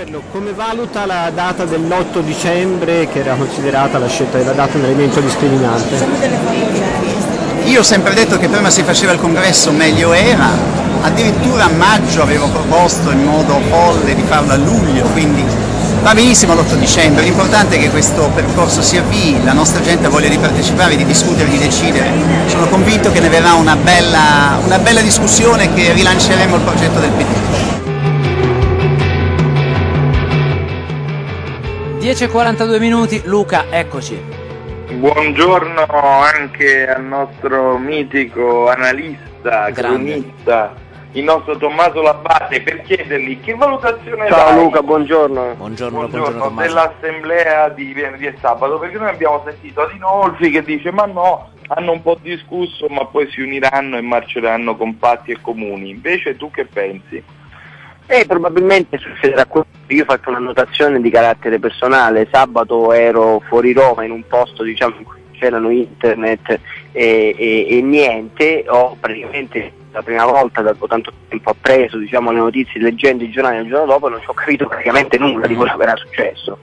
Perlo, come valuta la data dell'8 dicembre che era considerata la scelta della data un elemento discriminante? Io ho sempre detto che prima si faceva il congresso meglio era, addirittura a maggio avevo proposto in modo folle di farlo a luglio, quindi va benissimo l'8 dicembre, l'importante è che questo percorso si avvii, la nostra gente ha voglia di partecipare, di discutere, di decidere. Sono convinto che ne verrà una bella, una bella discussione che rilanceremo il progetto del PD. 10.42 minuti, Luca, eccoci. Buongiorno anche al nostro mitico analista, Grande. cronista, il nostro Tommaso Labate, per chiedergli che valutazione Ciao dai Luca, buongiorno. Buongiorno, buongiorno, buongiorno, Tommaso. dell'assemblea di venerdì e sabato, perché noi abbiamo sentito Adinolfi che dice ma no, hanno un po' discusso ma poi si uniranno e marceranno compatti e comuni. Invece tu che pensi? E probabilmente succederà questo. Io faccio un'annotazione di carattere personale. Sabato ero fuori Roma in un posto diciamo in cui c'erano internet e, e- e niente. Ho praticamente la prima volta dopo tanto tempo appreso diciamo, le notizie leggendo i giornali il giorno dopo non ci ho capito praticamente nulla di quello che era successo.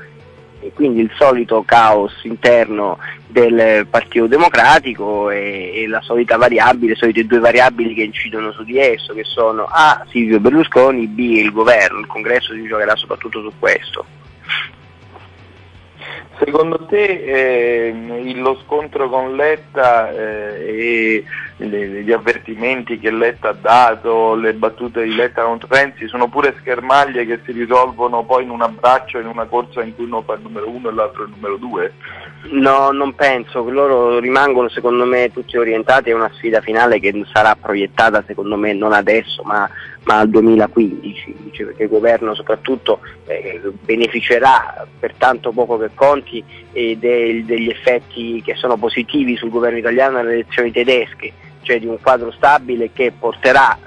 E quindi il solito caos interno del Partito Democratico e, e la solita variabile, le solite due variabili che incidono su di esso, che sono A. Silvio Berlusconi, B. il governo, il congresso si giocherà soprattutto su questo. Secondo te ehm, lo scontro con Letta eh, e le- gli avvertimenti che Letta ha dato, le battute di Letta contro Renzi sono pure schermaglie che si risolvono poi in un abbraccio, in una corsa in cui uno fa il numero uno e l'altro il numero due? No, non penso, loro rimangono secondo me tutti orientati a una sfida finale che sarà proiettata secondo me non adesso ma, ma al 2015, dice, perché il governo soprattutto eh, beneficerà per tanto poco che conti eh, del- degli effetti che sono positivi sul governo italiano alle elezioni tedesche, cioè di un quadro stabile che porterà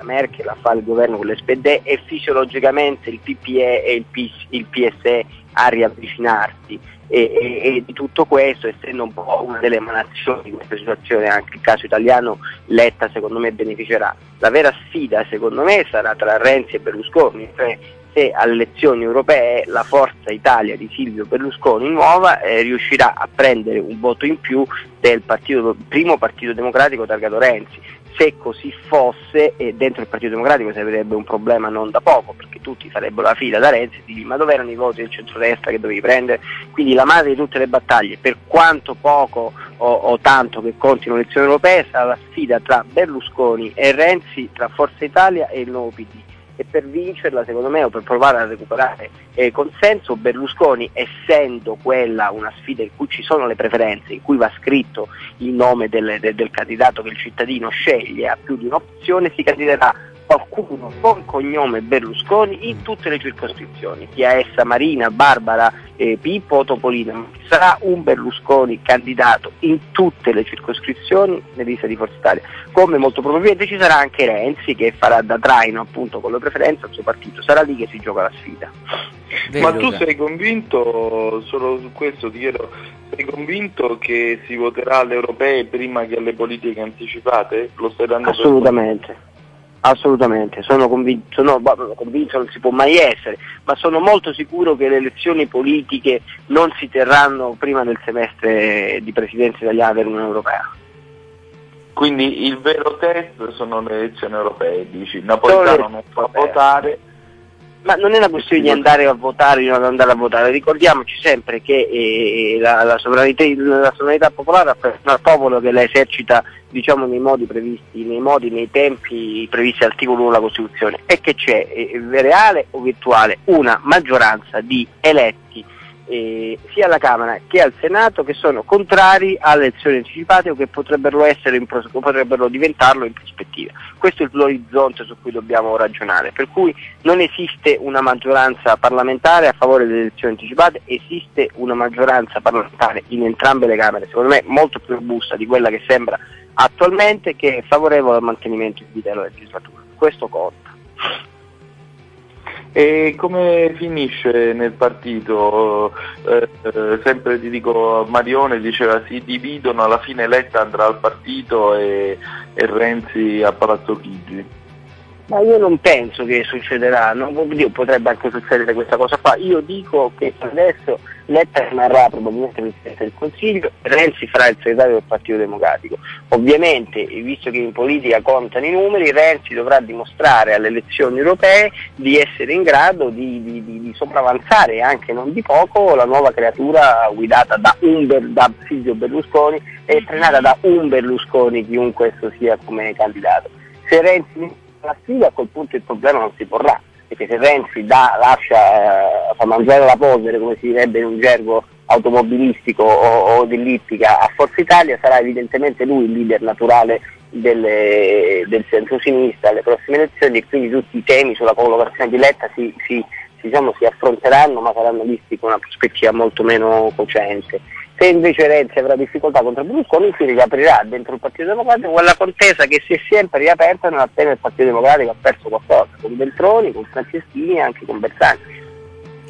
la Merkel a fare il governo con l'SPD e fisiologicamente il PPE e il, PS il PSE a riavvicinarsi e, e- e di tutto questo, essendo un po' una delle emanazioni di questa situazione, anche il caso italiano, Letta secondo me beneficerà. La vera sfida secondo me sarà tra Renzi e Berlusconi, cioè se alle elezioni europee la Forza Italia di Silvio Berlusconi nuova eh, riuscirà a prendere un voto in più del partito- primo partito democratico targato Renzi. Se così fosse, eh, dentro il Partito Democratico sarebbe un problema non da poco, perché tutti farebbero la fila da Renzi e dici ma dove erano i voti del centrodestra che dovevi prendere? Quindi la madre di tutte le battaglie, per quanto poco o, o tanto che contino le elezioni europee, sarà la sfida tra Berlusconi e Renzi, tra Forza Italia e il nuovo PD. E per vincerla, secondo me, o per provare a recuperare eh, consenso, Berlusconi, essendo quella una sfida in cui ci sono le preferenze, in cui va scritto il nome del, del- del candidato che il cittadino sceglie a più di un'opzione, si candiderà qualcuno con cognome Berlusconi in tutte le circoscrizioni, sia essa Marina, Barbara, eh, Pippo o Topolino. Sarà un Berlusconi candidato in tutte le circoscrizioni nelle liste di Forza Italia, come molto probabilmente ci sarà anche Renzi che farà da traino appunto con le preferenze al suo partito, sarà lì che si gioca la sfida. Ma tu sei convinto, solo su questo ti chiedo, sei convinto che si voterà alle europee prima che alle politiche anticipate? Lo stai dando per Assolutamente. Sono convinto, sono, bah, convinto non si può mai essere, ma sono molto sicuro che le elezioni politiche non si terranno prima del semestre di presidenza italiana dell'Unione Europea. Quindi il vero test sono le elezioni europee, dici, Napolitano non fa Vabbè. votare, Ma non è una questione di andare a votare o di non andare a votare, ricordiamoci sempre che eh, la, la sovranità, la sovranità popolare appartiene al popolo che la esercita diciamo, nei modi previsti, nei modi, nei tempi previsti all'articolo 1 della Costituzione. E che c'è eh, reale o virtuale una maggioranza di eletti eh, sia alla Camera che al Senato che sono contrari alle elezioni anticipate o che potrebbero, in potrebbero diventarlo in prospettiva. Questo è l'orizzonte su cui dobbiamo ragionare, per cui non esiste una maggioranza parlamentare a favore delle elezioni anticipate, esiste una maggioranza parlamentare in entrambe le Camere, secondo me molto più robusta di quella che sembra attualmente, che è favorevole al mantenimento in vita della legislatura. Questo conta. E come finisce nel partito? Eh, eh, sempre ti dico, Marione diceva si dividono, alla fine Letta andrà al partito e, e Renzi a Palazzo Chigi. Ma io non penso che succederà, non, potrebbe anche succedere questa cosa qua. Io dico che adesso Letta rimarrà probabilmente Presidente del Consiglio, Renzi farà il segretario del Partito Democratico. Ovviamente, visto che in politica contano i numeri, Renzi dovrà dimostrare alle elezioni europee di essere in grado di, di, di, di sopravanzare anche non di poco la nuova creatura guidata da, Umber, da Silvio Berlusconi e trainata da un Berlusconi, chiunque esso sia come candidato. Se Renzi la sfida a quel punto il problema non si porrà perché se Renzi dà, lascia, eh, fa mangiare la polvere, come si direbbe in un gergo automobilistico o, o dell'ippica a Forza Italia, sarà evidentemente lui il leader naturale delle, del centro-sinistra alle prossime elezioni e quindi tutti i temi sulla collocazione di Letta si, si, diciamo, si affronteranno ma saranno visti con una prospettiva molto meno cocente. Se invece Renzi avrà difficoltà contro Berlusconi si riaprirà dentro il Partito Democratico quella contesa che si è sempre riaperta non appena il Partito Democratico ha perso qualcosa, con Beltroni, con Franceschini e anche con Bersani.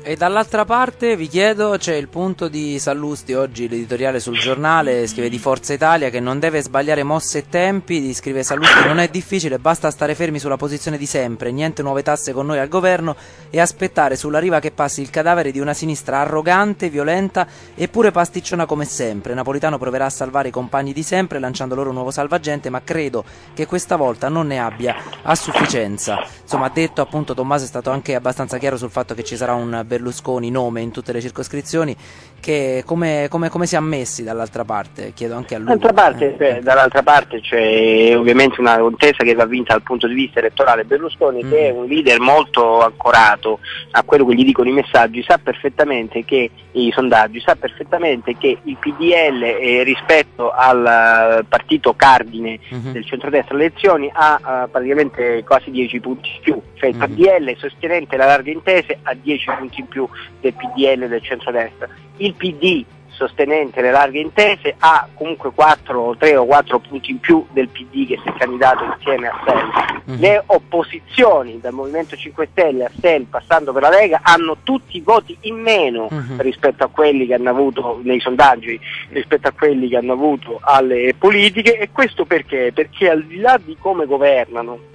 E dall'altra parte vi chiedo, c'è il punto di Sallusti oggi, l'editoriale sul giornale, scrive di Forza Italia che non deve sbagliare mosse e tempi, scrive Sallusti non è difficile, basta stare fermi sulla posizione di sempre, niente nuove tasse con noi al governo e aspettare sulla riva che passi il cadavere di una sinistra arrogante, violenta eppure pasticciona come sempre. Napolitano proverà a salvare i compagni di sempre lanciando loro un nuovo salvagente, ma credo che questa volta non ne abbia a sufficienza. Insomma, detto appunto Tommaso è stato anche abbastanza chiaro sul fatto che ci sarà un Berlusconi nome in tutte le circoscrizioni, che come, come, come si è ammessi dall'altra parte? Chiedo anche a lui. Dall'altra parte, eh. dall'altra parte c'è ovviamente una contesa che va vinta dal punto di vista elettorale. Berlusconi, mm. che è un leader molto ancorato a quello che gli dicono i messaggi, sa perfettamente che i sondaggi, sa perfettamente che il PDL eh, rispetto al partito cardine mm-hmm. del centrodestra alle elezioni ha uh, praticamente quasi 10 punti in più, cioè il mm-hmm. PDL sostenente la larga intese ha 10 punti in più del PDL del centrodestra. Il PD sostenente le larghe intese ha comunque 4, 3 o 4 punti in più del PD che si è candidato insieme a SEL. Mm-hmm. Le opposizioni dal Movimento 5 Stelle a SEL passando per la Lega hanno tutti i voti in meno mm-hmm. rispetto a quelli che hanno avuto nei sondaggi, rispetto a quelli che hanno avuto alle politiche e questo perché? Perché al di là di come governano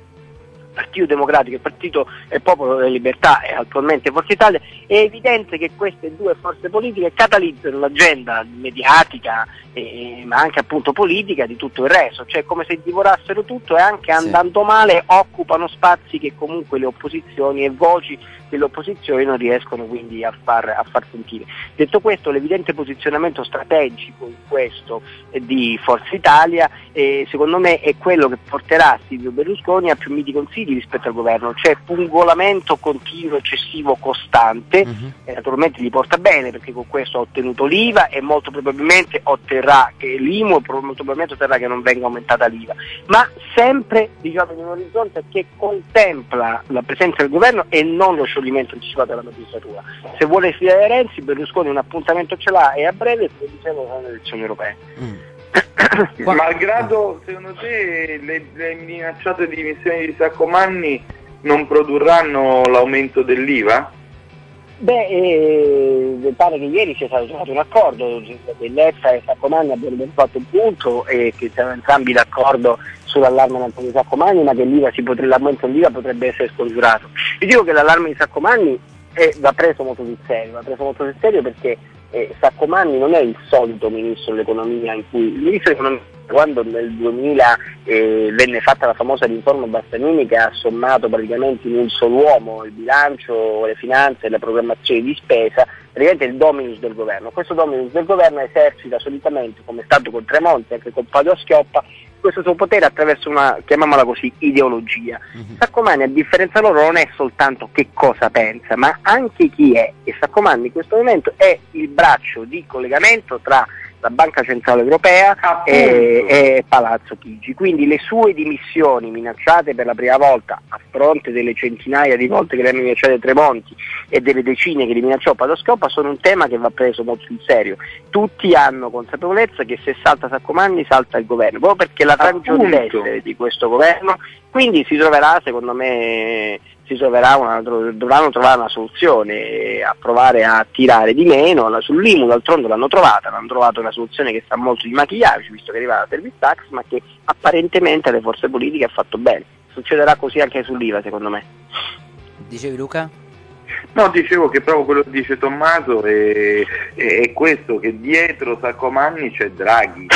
Partito Democratico, il Partito e Popolo della Libertà e attualmente Forza Italia, è evidente che queste due forze politiche catalizzano l'agenda mediatica eh, ma anche appunto politica di tutto il resto, cioè come se divorassero tutto e anche andando sì. male occupano spazi che comunque le opposizioni e voci delle opposizioni non riescono quindi a far, a far sentire. Detto questo l'evidente posizionamento strategico in questo eh, di Forza Italia eh, secondo me è quello che porterà Silvio Berlusconi a più miti consigli rispetto al governo, cioè pungolamento continuo, eccessivo, costante, uh-huh. e naturalmente gli porta bene perché con questo ha ottenuto l'IVA e molto probabilmente otterrà che l'IMU e molto probabilmente otterrà che non venga aumentata l'IVA, ma sempre diciamo, in un orizzonte che contempla la presenza del governo e non lo scioglimento anticipato della magistratura. Se vuole sfidare Renzi, Berlusconi un appuntamento ce l'ha e a breve, saranno le elezioni europee. Mm. Malgrado, secondo te, le, le minacciate dimissioni di Saccomanni non produrranno l'aumento dell'IVA? Beh, eh, pare che ieri sia stato trovato un accordo, che Letta e Saccomanni abbiano fatto un punto e che siano entrambi d'accordo sull'allarme di Saccomanni, ma che potrebbe, l'aumento dell'IVA potrebbe essere scongiurato. Io dico che l'allarme di Saccomanni è, va preso molto sul serio, va preso molto sul serio perché eh, Saccomanni non è il solito ministro dell'economia in cui il ministro dell'economia quando nel 2000 eh, venne fatta la famosa riforma Bassanini che ha sommato praticamente in un solo uomo il bilancio, le finanze e la programmazione di spesa, praticamente il dominus del governo. Questo dominus del governo esercita solitamente, come è stato con Tremonti, anche con Paolo Schioppa, questo suo potere attraverso una, chiamiamola così, ideologia. Mm-hmm. Saccomanni a differenza loro non è soltanto che cosa pensa, ma anche chi è. E Saccomanni in questo momento è il braccio di collegamento tra la Banca Centrale Europea e, e, Palazzo Chigi. Quindi le sue dimissioni minacciate per la prima volta a fronte delle centinaia di volte che le hanno minacciate Tremonti e delle decine che li minacciò Padoscopa sono un tema che va preso molto in serio. Tutti hanno consapevolezza che se salta Saccomanni salta il governo, proprio perché la ragione di questo governo quindi si troverà secondo me si troverà una, dovranno trovare una soluzione a provare a tirare di meno. Sull'IMU d'altronde l'hanno trovata, hanno trovato una soluzione che sta molto di maquillage, visto che arriva la service tax, ma che apparentemente alle forze politiche ha fatto bene. Succederà così anche sull'IVA secondo me. Dicevi Luca? No, dicevo che proprio quello che dice Tommaso è, è, è questo, che dietro Saccomanni c'è Draghi.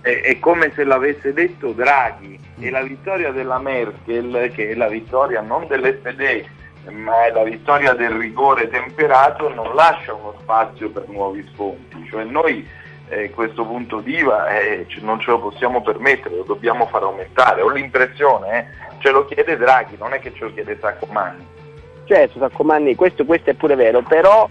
È, è, come se l'avesse detto Draghi e la vittoria della Merkel, che è la vittoria non dell'SPD, ma è la vittoria del rigore temperato, non lascia uno spazio per nuovi sconti. Cioè noi eh, questo punto d'IVA eh, non ce lo possiamo permettere, lo dobbiamo far aumentare. Ho l'impressione, eh, ce lo chiede Draghi, non è che ce lo chiede Saccomanni certo Saccomanni questo, questo è pure vero, però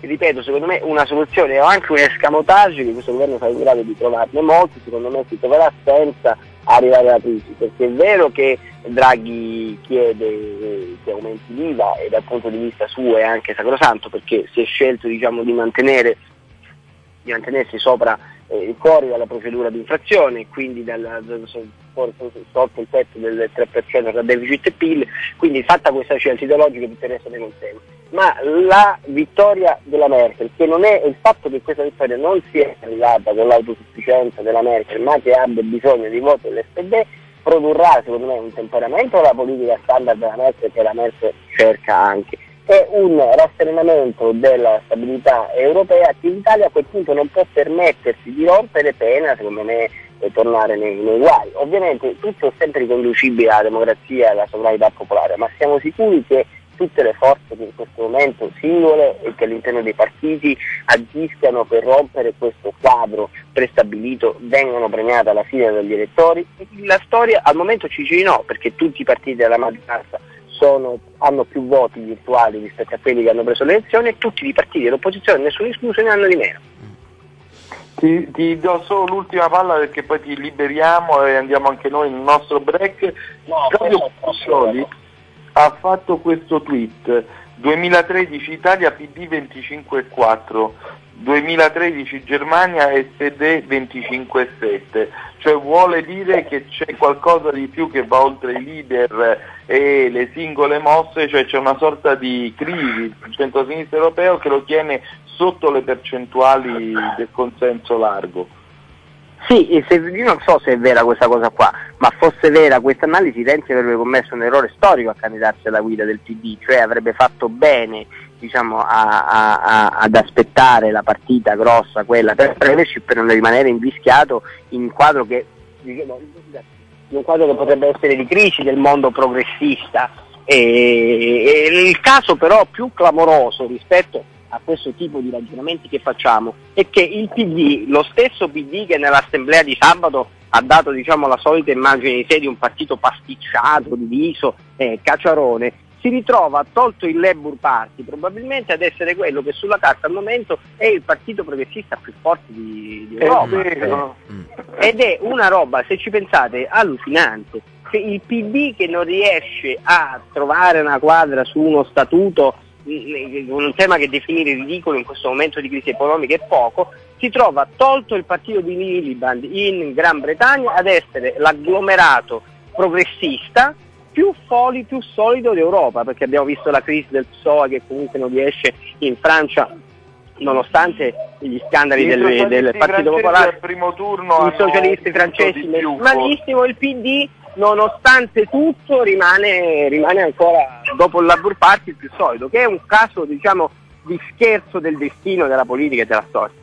ripeto, secondo me una soluzione o anche un escamotage che questo governo sarà in grado di trovarne molti, secondo me si troverà senza arrivare alla crisi, perché è vero che Draghi chiede che aumenti l'IVA e dal punto di vista suo è anche sacrosanto perché si è scelto diciamo, di, mantenere, di mantenersi sopra eh, fuori dalla procedura di infrazione, quindi dal, sotto il tetto del 3% tra deficit e PIL, quindi fatta questa scelta ideologica tutto il resto ne consente. Ma la vittoria della Merkel, che non è il fatto che questa vittoria non sia arrivata con l'autosufficienza della Merkel, ma che abbia bisogno di voti dell'SPD, produrrà secondo me un temperamento alla politica standard della Merkel che la Merkel cerca anche è un rasserenamento della stabilità europea che l'Italia a quel punto non può permettersi di rompere pena, secondo me, e tornare nei, nei guai. Ovviamente tutto è sempre riconducibile alla democrazia e alla sovranità popolare, ma siamo sicuri che tutte le forze che in questo momento singole e che all'interno dei partiti agiscano per rompere questo quadro prestabilito vengano premiate alla fine dagli elettori. La storia al momento ci dice di no, perché tutti i partiti della maggioranza sono, hanno più voti virtuali rispetto a quelli che hanno preso le elezioni e tutti i partiti dell'opposizione, nessuno escluso, ne hanno di meno. Ti, ti, do solo l'ultima palla perché poi ti liberiamo e andiamo anche noi nel nostro break. No, Claudio Puzzoli ha fatto questo tweet. 2013 Italia PD 25,4 2013 Germania SD 25,7 cioè vuole dire che c'è qualcosa di più che va oltre i leader e le singole mosse, cioè c'è una sorta di crisi del centro-sinistra europeo che lo tiene sotto le percentuali del consenso largo. Sì, io non so se è vera questa cosa qua, ma fosse vera questa analisi Renzi avrebbe commesso un errore storico a candidarsi alla guida del PD, cioè avrebbe fatto bene diciamo, a, a, a, ad aspettare la partita grossa, quella per Premiership, per non rimanere invischiato in un quadro che, diciamo, in quadro che potrebbe essere di crisi del mondo progressista. E, e il caso però più clamoroso rispetto a questo tipo di ragionamenti che facciamo è che il PD, lo stesso PD che nell'assemblea di sabato ha dato diciamo, la solita immagine di sé di un partito pasticciato, diviso, eh, cacciarone, si ritrova, tolto il Labour Party, probabilmente ad essere quello che sulla carta al momento è il partito progressista più forte di, di Europa. È Ed è una roba, se ci pensate, allucinante. Il PD che non riesce a trovare una quadra su uno statuto un tema che definire ridicolo in questo momento di crisi economica è poco, si trova tolto il partito di Miliband in Gran Bretagna ad essere l'agglomerato progressista più foli, più solido d'Europa, perché abbiamo visto la crisi del PSOA che comunque non riesce in Francia nonostante gli scandali del, del Partito Popolare, i socialisti francesi, malissimo il PD nonostante tutto rimane, rimane, ancora dopo il Labour Party il più solido, che è un caso diciamo, di scherzo del destino della politica e della storia.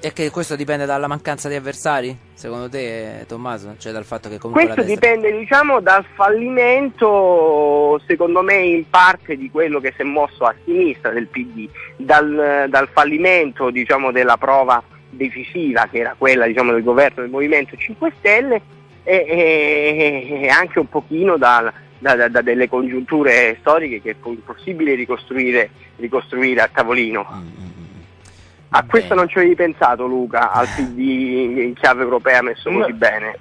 E che questo dipende dalla mancanza di avversari, secondo te Tommaso? Cioè dal fatto che comunque Questo dipende diciamo dal fallimento, secondo me in parte di quello che si è mosso a sinistra del PD, dal, dal fallimento diciamo, della prova decisiva che era quella diciamo, del governo del Movimento 5 Stelle e, e, e anche un pochino da, da, da, da, delle congiunture storiche che è impossibile ricostruire, ricostruire a tavolino. Mm, mm, mm. A questo non ci avevi pensato Luca, al PD in chiave europea messo così no. bene?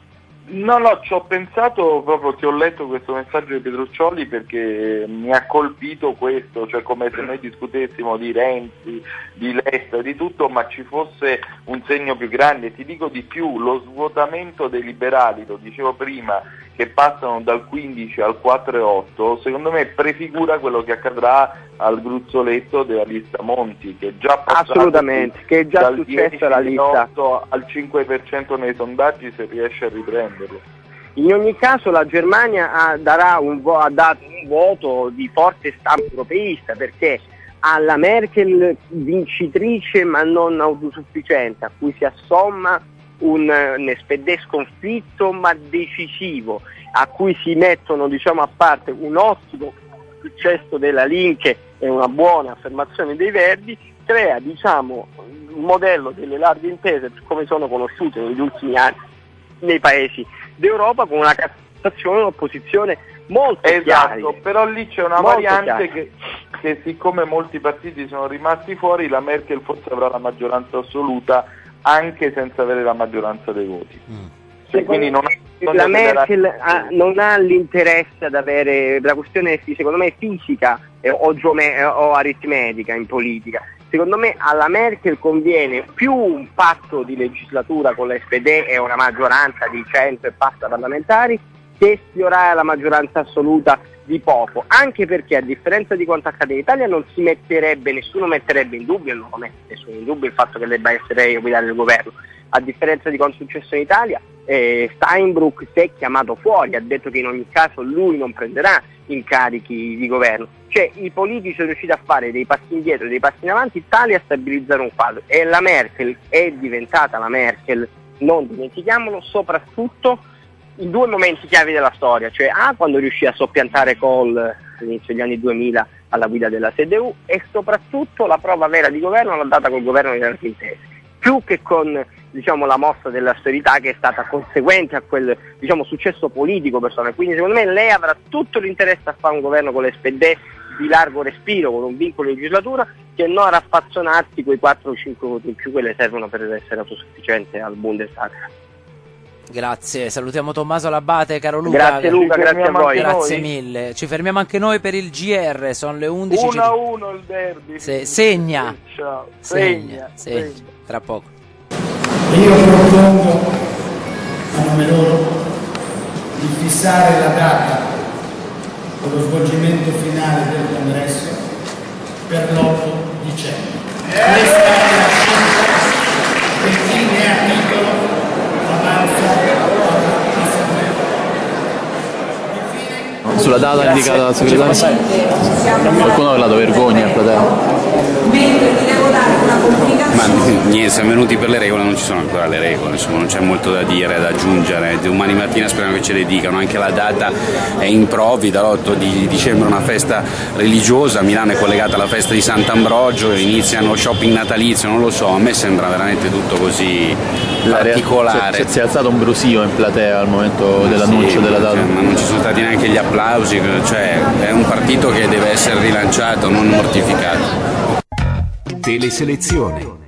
No, no, ci ho pensato proprio che ho letto questo messaggio di Petruccioli perché mi ha colpito questo, cioè come se noi discutessimo di Renzi, di Lesta, di tutto, ma ci fosse un segno più grande. Ti dico di più, lo svuotamento dei liberali, lo dicevo prima, che passano dal 15 al 4,8, secondo me prefigura quello che accadrà al gruzzoletto della lista Monti, che è già passato Assolutamente, che è già dal successo 10 alla lista. al 5% nei sondaggi se riesce a riprenderlo. In ogni caso la Germania ha, un vo- ha dato un voto di forte stampo europeista perché alla Merkel vincitrice ma non autosufficiente, a cui si assomma un, un SPD sconfitto ma decisivo, a cui si mettono diciamo, a parte un ottimo successo della Linke e una buona affermazione dei Verdi, crea diciamo, un modello delle larghe intese come sono conosciute negli ultimi anni nei paesi d'Europa con una Cassazione e un'opposizione molto chiari. Esatto, però lì c'è una Molto variante chiari. che, che siccome molti partiti sono rimasti fuori, la Merkel forse avrà la maggioranza assoluta anche senza avere la maggioranza dei voti. Cioè, quindi non la Merkel ha- non ha l'interesse ad avere la questione secondo me fisica eh, o, geome- o aritmetica in politica. Secondo me alla Merkel conviene più un patto di legislatura con l'SPD e una maggioranza di 100 e passa parlamentari che sfiorare la maggioranza assoluta di poco, anche perché a differenza di quanto accade in Italia non si metterebbe, nessuno metterebbe in dubbio, non lo mette nessuno in dubbio il fatto che debba essere lei a guidare il governo, a differenza di quanto è successo in Italia, eh, Steinbrück si è chiamato fuori, ha detto che in ogni caso lui non prenderà incarichi di governo. Cioè i politici sono riusciti a fare dei passi indietro e dei passi in avanti tali a stabilizzare un quadro. E la Merkel è diventata la Merkel, non dimentichiamolo, soprattutto in due momenti chiavi della storia, cioè A quando riuscì a soppiantare Kohl all'inizio degli anni 2000 alla guida della CDU e soprattutto la prova vera di governo l'ha data col governo di Larghe Intese, più che con diciamo, la mossa dell'austerità che è stata conseguente a quel diciamo, successo politico personale. Quindi secondo me lei avrà tutto l'interesse a fare un governo con l'SPD di largo respiro, con un vincolo di legislatura, che non a raffazzonarsi quei 4 o 5 voti in più che le servono per essere autosufficiente al Bundestag. Grazie, salutiamo Tommaso Labate, caro Luca. Grazie Luca, Ci grazie a voi. Grazie noi. mille. Ci fermiamo anche noi per il GR, sono le 11. 1 ci- a 1 il derby. Se- segna. Ciao. Segna, Segna, segna, tra poco. E propongo a nome loro di fissare la data per lo svolgimento finale del congresso per l'8 dicembre. Questa è la scelta che chi ne ha titolo avanza. Sulla data indicata dal segretario? Qualcuno ha parlato vergogna, fratello. Ma niente, siamo venuti per le regole, non ci sono ancora le regole, insomma non c'è molto da dire, da aggiungere. Domani mattina speriamo che ce le dicano, anche la data è improvvida, l'8 di dicembre è una festa religiosa, Milano è collegata alla festa di Sant'Ambrogio, iniziano shopping natalizio, non lo so, a me sembra veramente tutto così particolare. si- è alzato un brusio in platea al momento dell'annuncio Sì, della data. cioè, ma non ci sono stati neanche gli applausi, cioè è un partito che deve essere rilanciato, non mortificato. Teleselezione.